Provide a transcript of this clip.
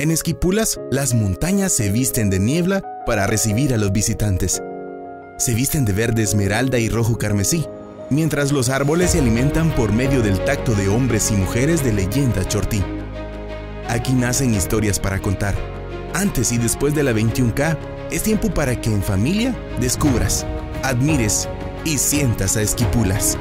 En Esquipulas, las montañas se visten de niebla para recibir a los visitantes. Se visten de verde esmeralda y rojo carmesí, mientras los árboles se alimentan por medio del tacto de hombres y mujeres de leyenda chortí. Aquí nacen historias para contar. Antes y después de la 21K, es tiempo para que en familia descubras, admires y sientas a Esquipulas.